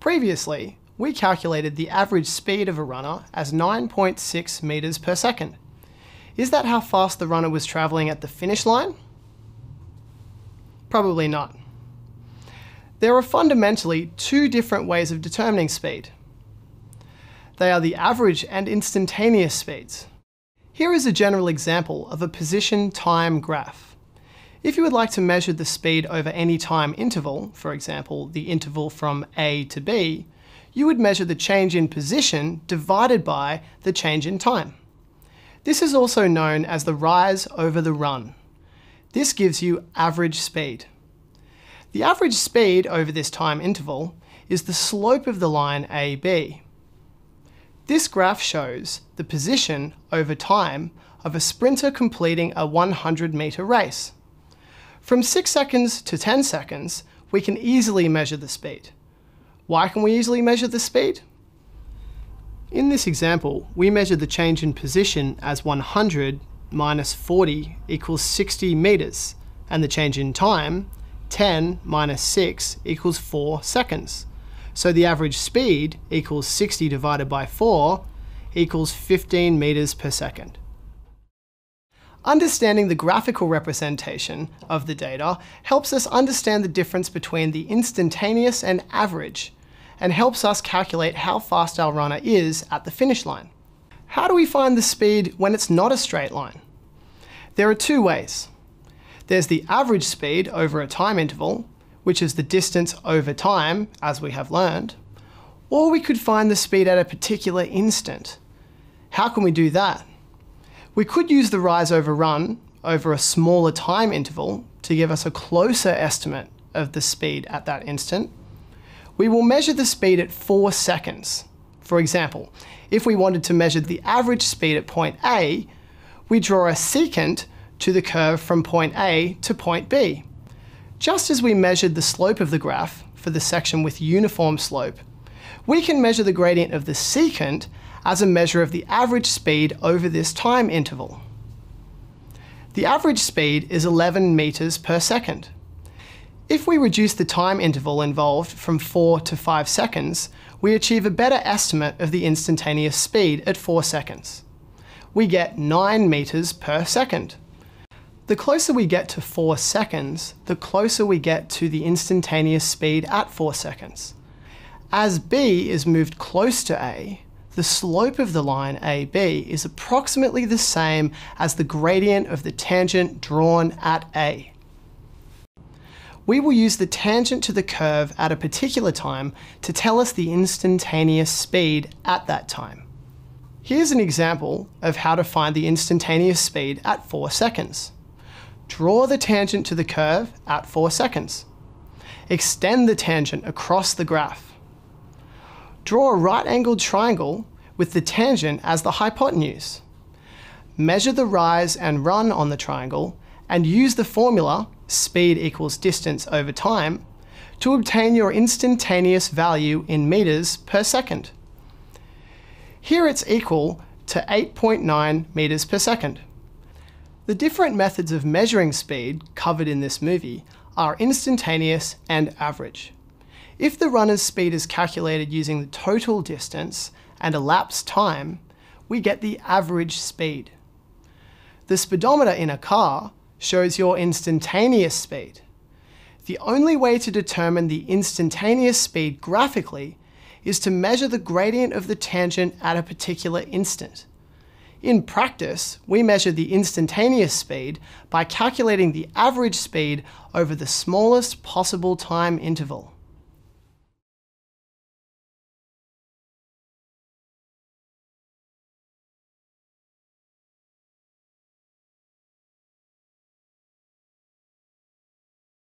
Previously, we calculated the average speed of a runner as 9.6 metres per second. Is that how fast the runner was travelling at the finish line? Probably not. There are fundamentally two different ways of determining speed. They are the average and instantaneous speeds. Here is a general example of a position time graph. If you would like to measure the speed over any time interval, for example, the interval from A to B, you would measure the change in position divided by the change in time. This is also known as the rise over the run. This gives you average speed. The average speed over this time interval is the slope of the line AB. This graph shows the position over time of a sprinter completing a 100 metre race. From 6 seconds to 10 seconds, we can easily measure the speed. Why can we easily measure the speed? In this example, we measure the change in position as 100 minus 40 equals 60 metres, and the change in time 10 minus 6 equals 4 seconds. So the average speed equals 60 divided by 4 equals 15 meters per second. Understanding the graphical representation of the data helps us understand the difference between the instantaneous and average, and helps us calculate how fast our runner is at the finish line. How do we find the speed when it's not a straight line? There are two ways. There's the average speed over a time interval, which is the distance over time, as we have learned. Or we could find the speed at a particular instant. How can we do that? We could use the rise over run over a smaller time interval to give us a closer estimate of the speed at that instant. We will measure the speed at 4 seconds. For example, if we wanted to measure the average speed at point A, we draw a secant to the curve from point A to point B. Just as we measured the slope of the graph for the section with uniform slope, we can measure the gradient of the secant as a measure of the average speed over this time interval. The average speed is 11 meters per second. If we reduce the time interval involved from 4 to 5 seconds, we achieve a better estimate of the instantaneous speed at 4 seconds. We get 9 meters per second. The closer we get to 4 seconds, the closer we get to the instantaneous speed at 4 seconds. As B is moved close to A, the slope of the line AB is approximately the same as the gradient of the tangent drawn at A. We will use the tangent to the curve at a particular time to tell us the instantaneous speed at that time. Here's an example of how to find the instantaneous speed at 4 seconds. Draw the tangent to the curve at 4 seconds. Extend the tangent across the graph. Draw a right-angled triangle with the tangent as the hypotenuse. Measure the rise and run on the triangle and use the formula speed equals distance over time to obtain your instantaneous value in meters per second. Here it's equal to 8.9 meters per second. The different methods of measuring speed covered in this movie are instantaneous and average. If the runner's speed is calculated using the total distance and elapsed time, we get the average speed. The speedometer in a car shows your instantaneous speed. The only way to determine the instantaneous speed graphically is to measure the gradient of the tangent at a particular instant. In practice, we measure the instantaneous speed by calculating the average speed over the smallest possible time interval.